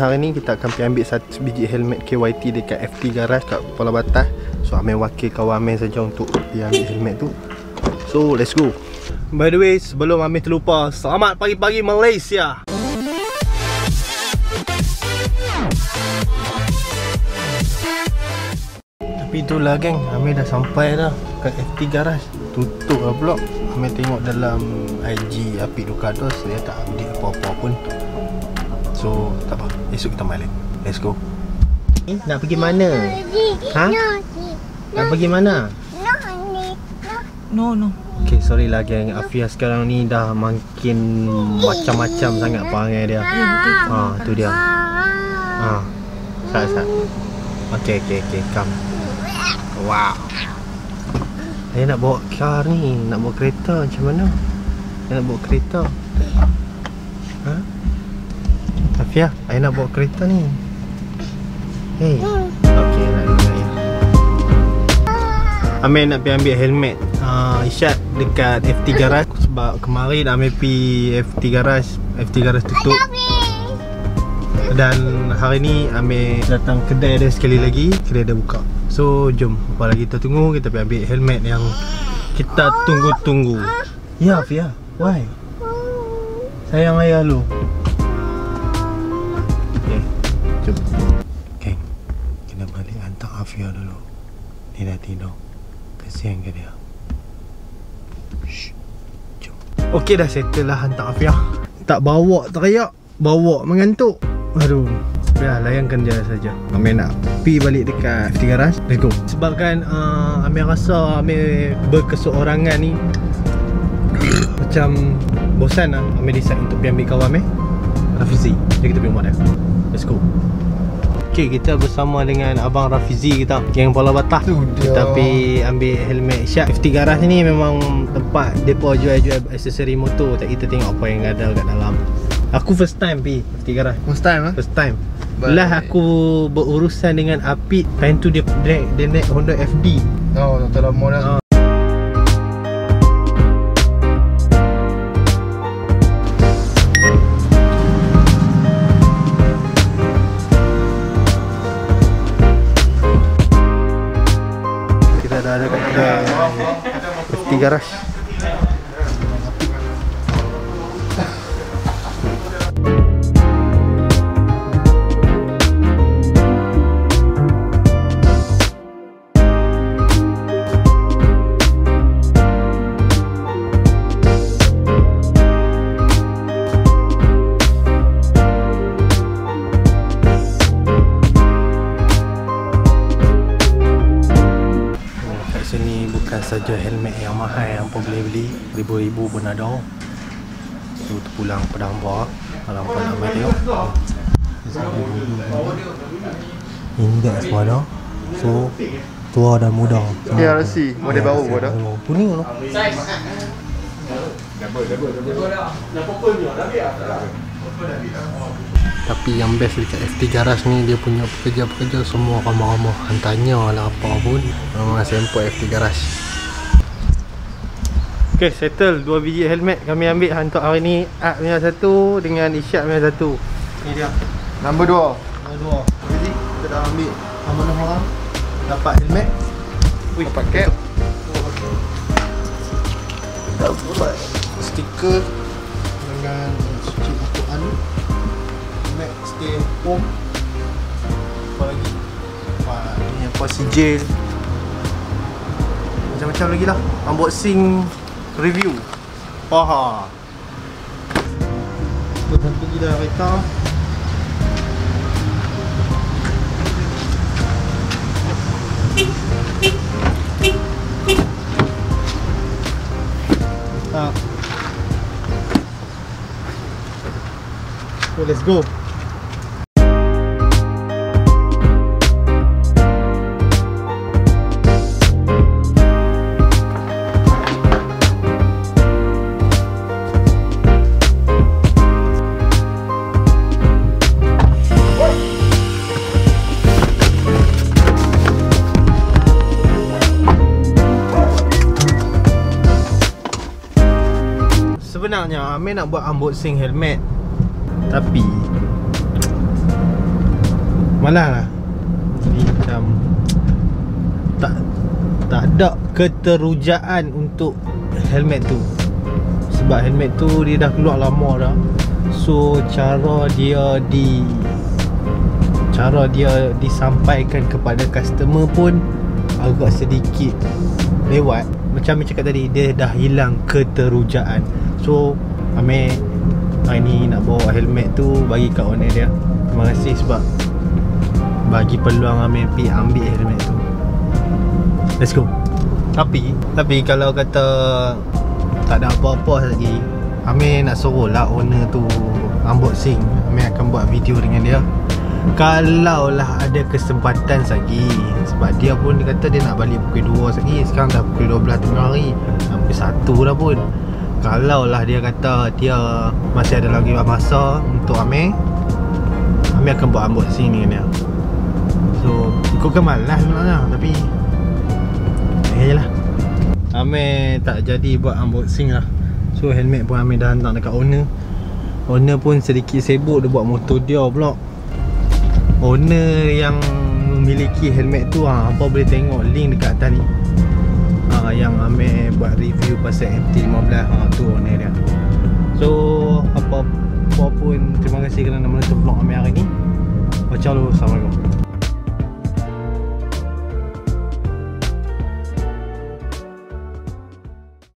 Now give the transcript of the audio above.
Hari ni kita akan pergi ambil satu biji helmet KYT dekat FT Garage kat Pulau Batas. So Amir wakil kawan Amir saja untuk pergi ambil helmet tu. So let's go. By the way sebelum Amir terlupa Selamat pagi-pagi Malaysia Tapi itulah geng. Amir dah sampai dah Kat FT Garage. Tutup lah pula Amir tengok dalam IG Apik Dukados Dia tak update apa-apa pun. So tak apa. Esok kita main Let's go. Eh nak pergi mana? Ha? Nak pergi mana? No, no. Okay sorry lah geng. Afia sekarang ni dah makin Macam-macam sangat perangai dia. Ha tu dia. Ha Sat sat. Okay okay okay. Come Wow. Saya nak bawa car ni Nak bawa kereta macam mana? Saya nak bawa kereta. Ha? Afia, saya nak bawa kereta ni. Hey. Okay nak nak Amir nak pergi ambil helmet. Uh, Isyad dekat FT Garage. Sebab kemarin Amir pergi FT Garage. FT Garage tutup Dan hari ni Amir datang kedai dia sekali lagi. Kedai dia buka. So jom Apa lagi kita tunggu? Kita pergi ambil helmet yang Kita tunggu-tunggu. Ya Fia. Why? Sayang ayah lu. Okay Jom. Okay Kita balik hantar Afia dulu. Dia dah tidur. Kesian ke dia? Shh Jom. Okey dah settle lah hantar Afia. Tak bawa teriak Bawa mengantuk Aduh Ya layankan je saja. Amir nak pergi balik dekat FT Garage Let's go. Sebabkan uh, Amir rasa Amir berkeseorangan ni Macam Bosan lah Amir decide untuk pergi ambil kawan Amir. Rafizi. Jadi kita pergi rumah dia. Let's go. Okay, kita bersama dengan Abang Rafizi kita Geng Pulau Batas Tu dia. Kita pergi ambil helmet Syak FT Garage ni memang tempat Depa jual-jual aksesori motor. Tak kita tengok apa yang ada kat dalam Aku first time pergi FT Garage First time ah. First time Baik. Lah aku berurusan dengan Apit Time tu dia dia, dia naik Honda FD Oh, tak lama dah. Ah. Kita dah ada kat kedai FT bukan saja helmet yang mahal yang pun boleh beli Ribu-ribu pun ada. Tu terpulang pada hampa Kalau hampa nak main tengok Ini kat semua ada So Tua dan muda. KRC, model baru pun ada. Kuning tu. Tapi yang best dekat FT Garage ni Dia punya pekerja-pekerja semua ramah-ramah. Hantarnya lah apa pun. Memang sampel FT Garage Okay settle. Dua biji helmet kami ambil. Hantar hari ni Ak punya satu Dengan Isyad punya satu. Ni dia Nombor dua. Nombor dua. Jadi kita dah ambil Amanah orang Dapat helmet. Wih, Dapat cap. dapat stiker dengan suci Al-Quran Mac stay home apa lagi? Apa ni apa sijil. Macam-macam lagi lah. Unboxing review Paha kereta Ah. So let's go. sebenarnya Amir nak buat unboxing helmet. Tapi Malah lah. Macam Tak Tak ada keterujaan untuk Helmet tu. Sebab helmet tu dia dah keluar lama dah. So cara dia di Cara dia disampaikan kepada customer pun Agak sedikit lewat. Macam Amir cakap tadi Dia dah hilang keterujaan. So Amir Hari ni nak bawa helmet tu Bagi kat owner dia. Terima kasih sebab Bagi peluang Amir pergi ambil helmet tu. Let's go. Tapi Tapi kalau kata Tak ada apa-apa lagi Amir nak suruh lah owner tu Unboxing. Amir akan buat video dengan dia. Kalau lah ada kesempatan lagi Sebab dia pun dia kata dia nak balik pukul 2 lagi. Sekarang dah pukul 12 tengah hari. Hampir 1 dah pun Kalau lah dia kata dia masih ada lagi masa untuk Amir Amir akan buat unboxing ni dia. So ikutkan malas sebenarnya Tapi Eh je lah. Amir tak jadi buat unboxing lah. So helmet pun Amir dah hantar dekat owner. Owner pun sedikit sibuk dia buat motor dia pula. Owner yang memiliki helmet tu ha, apa boleh tengok link dekat atas ni ha, yang Amir buat review pasal MT-15 ha, tu owner dia. So apa, apa pun terima kasih kerana menonton vlog Amir hari ni. Dulu Assalamualaikum